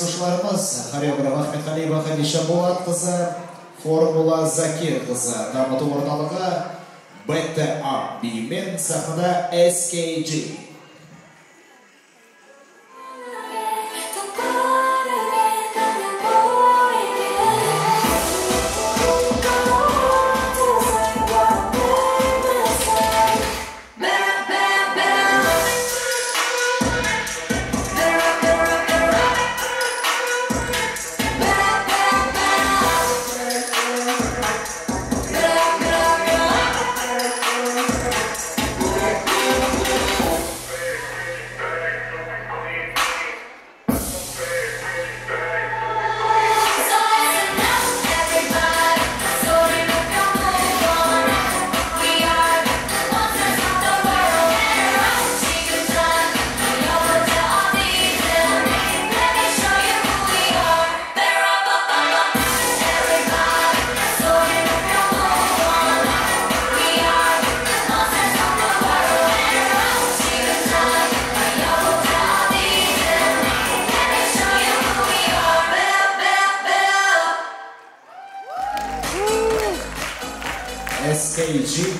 қатысушыларымыз хореограф ахметқалиева хадиша болатқызы формула закирқызы дамыту орталығы бта биімен сахнада skg SKG